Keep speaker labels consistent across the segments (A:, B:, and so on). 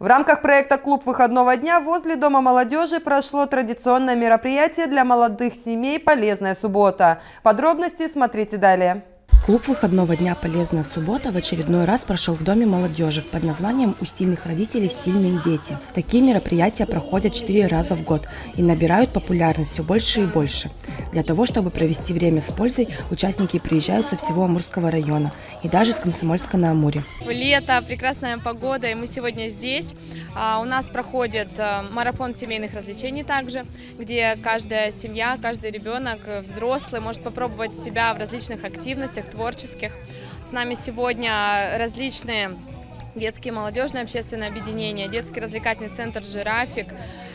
A: В рамках проекта «Клуб выходного дня» возле Дома молодежи прошло традиционное мероприятие для молодых семей «Полезная суббота». Подробности смотрите далее.
B: Клуб выходного дня «Полезная суббота» в очередной раз прошел в Доме молодежи под названием «У стильных родителей стильные дети». Такие мероприятия проходят четыре раза в год и набирают популярность все больше и больше. Для того, чтобы провести время с пользой, участники приезжают со всего Амурского района и даже с Комсомольска на Амуре.
C: Лето, прекрасная погода, и мы сегодня здесь. А, у нас проходит э, марафон семейных развлечений также, где каждая семья, каждый ребенок, э, взрослый может попробовать себя в различных активностях творческих. С нами сегодня различные детские молодежные общественные объединения, детский развлекательный центр «Жирафик»,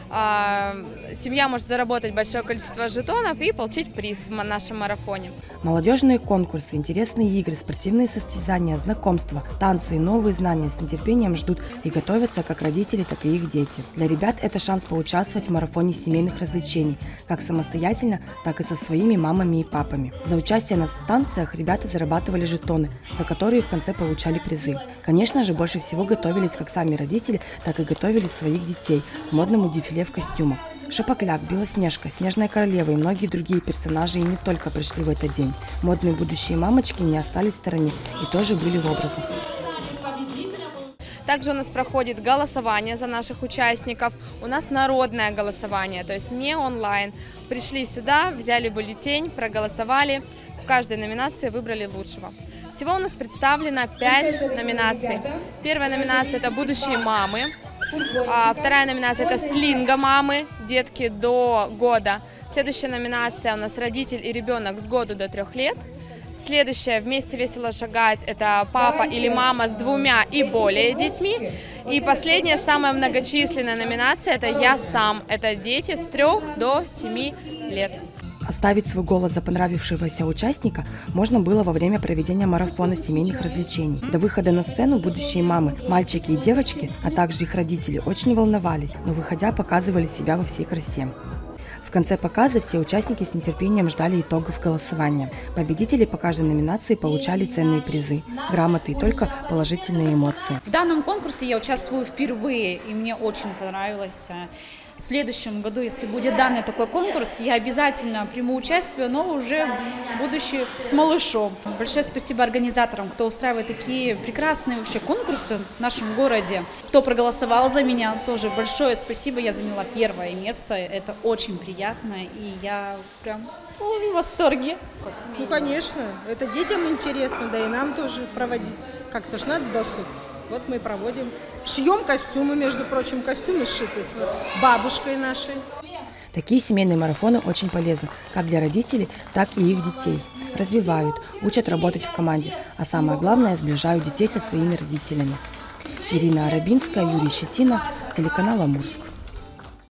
C: а, семья может заработать большое количество жетонов и получить приз в нашем марафоне.
B: Молодежные конкурсы, интересные игры, спортивные состязания, знакомства, танцы и новые знания с нетерпением ждут и готовятся как родители, так и их дети. Для ребят это шанс поучаствовать в марафоне семейных развлечений, как самостоятельно, так и со своими мамами и папами. За участие на станциях ребята зарабатывали жетоны, за которые в конце получали призы. Конечно же, больше всего готовились как сами родители, так и готовили своих детей к модному дефиле в костюмах. Шапокляк, Белоснежка, Снежная королева и многие другие персонажи и не только пришли в этот день. Модные будущие мамочки не остались в стороне и тоже были в образах.
C: Также у нас проходит голосование за наших участников. У нас народное голосование, то есть не онлайн. Пришли сюда, взяли бюллетень, проголосовали. В каждой номинации выбрали лучшего. Всего у нас представлено 5 номинаций. Первая номинация – это «Будущие мамы». А, вторая номинация – это «Слинга мамы», детки до года. Следующая номинация у нас «Родитель и ребенок с года до трех лет». Следующее «Вместе весело шагать» – это папа или мама с двумя и более детьми. И последняя, самая многочисленная номинация – это «Я сам». Это дети с трех до семи лет.
B: Оставить свой голос за понравившегося участника можно было во время проведения марафона семейных развлечений. До выхода на сцену будущие мамы, мальчики и девочки, а также их родители очень волновались, но выходя показывали себя во всей красе. В конце показа все участники с нетерпением ждали итогов голосования. Победители по каждой номинации получали ценные призы, грамоты и только положительные эмоции.
D: В данном конкурсе я участвую впервые, и мне очень понравилось. В следующем году, если будет данный такой конкурс, я обязательно приму участие, но уже будучи с малышом. Большое спасибо организаторам, кто устраивает такие прекрасные вообще конкурсы в нашем городе. Кто проголосовал за меня, тоже большое спасибо. Я заняла первое место. Это очень приятно, и я прям в восторге.
E: Ну, конечно, это детям интересно, да и нам тоже проводить. Как-то ж надо досуг. Вот мы проводим. Шьем костюмы, между прочим, костюмы сшиты с бабушкой нашей.
B: Такие семейные марафоны очень полезны как для родителей, так и их детей. Развивают, учат работать в команде, а самое главное, сближают детей со своими родителями. Ирина Арабинская, Юрий Щетина, телеканал Амурск.